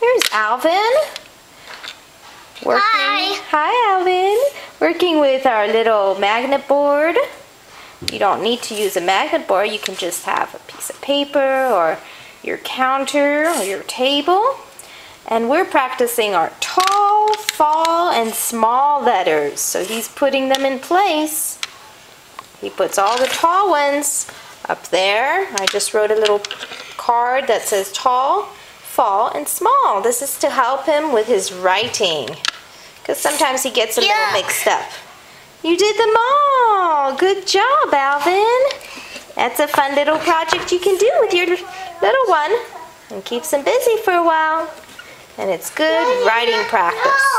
Here's Alvin. Working. Hi. Hi, Alvin. Working with our little magnet board. You don't need to use a magnet board. You can just have a piece of paper or your counter or your table. And we're practicing our tall, fall, and small letters. So he's putting them in place. He puts all the tall ones up there. I just wrote a little card that says tall, fall, and small. This is to help him with his writing. Because sometimes he gets a Yuck. little mixed up. You did them all. Good job, Alvin. That's a fun little project you can do with your little one. And keeps him busy for a while. And it's good writing practice.